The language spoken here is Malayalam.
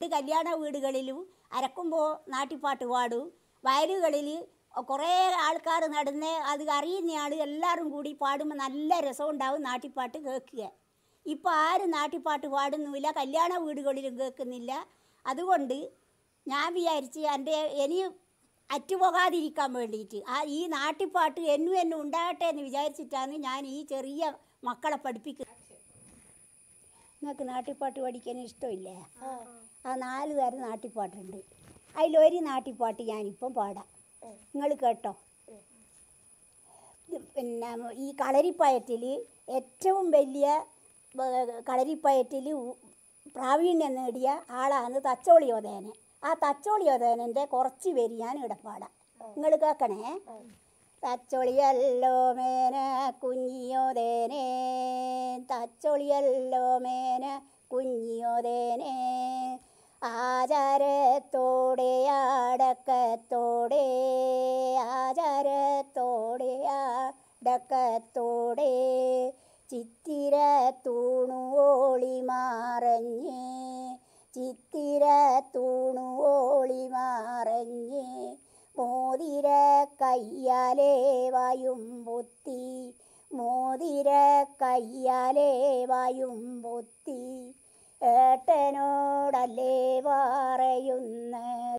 കല്യാണ വീടുകളിലും അരക്കുമ്പോൾ നാട്ടിപ്പാട്ട് പാടും. വയലുകളിൽ കുറേ ആൾക്കാർ നടന്ന് അത് അറിയുന്ന ആൾ എല്ലാവരും കൂടി പാടുമ്പോൾ നല്ല രസമുണ്ടാവും നാട്ടിപ്പാട്ട് കേൾക്കുക. ഇപ്പോൾ ആരും നാട്ടിപ്പാട്ട് പാടുന്നുമില്ല കല്യാണ വീടുകളിലും കേൾക്കുന്നില്ല. അതുകൊണ്ട് ഞാൻ വിചാരിച്ച് എന്റെ ഇനി അറ്റുപോകാതിരിക്കാൻ വേണ്ടിയിട്ട് ആ ഈ നാട്ടിപ്പാട്ട് എന്നും എന്നും ഉണ്ടാകട്ടെ എന്ന് വിചാരിച്ചിട്ടാണ് ഞാൻ ഈ ചെറിയ മക്കളെ പഠിപ്പിക്കുന്നത്. നിങ്ങൾക്ക് നാട്ടിപ്പാട്ട് പഠിക്കാൻ ഇഷ്ടമില്ലേ? ആ. നാല് തരം നാട്ടിപ്പാട്ടുണ്ട്. അതിലൊരു നാട്ടിപ്പാട്ട് ഞാനിപ്പം പാടാം. നിങ്ങൾ കേട്ടോ? പിന്നെ ഈ കളരിപ്പയറ്റിൽ ഏറ്റവും വലിയ കളരിപ്പയറ്റിൽ പ്രാവീണ്യം നേടിയ ആളാണ് തച്ചോളിയോധേനൻ ആ തച്ചോളിയോധേനന്റെ കുറച്ച് പേര് ഞാൻ ഇവിടെ പാടാം നിങ്ങൾ കേൾക്കണേ? തച്ചോളിയല്ലോ മേന കുഞ്ഞിയോതേനേ തച്ചൊളിയല്ലോ മേന കുഞ്ഞിയോതേനെ. ആചാരത്തോടെ അടക്കത്തോടെ ആചാരത്തോടെ അടക്കത്തോടെ ചിത്തിര തൂണുവോളി മാറഞ്ഞ് ചിത്തിര തൂണുവോളി മാറഞ്ഞ് മോതിര കയ്യാലേ വായും മോതിര കയ്യാലേ വായും പൊത്തി ഏട്ടനോടല്ലേ പറയുന്ന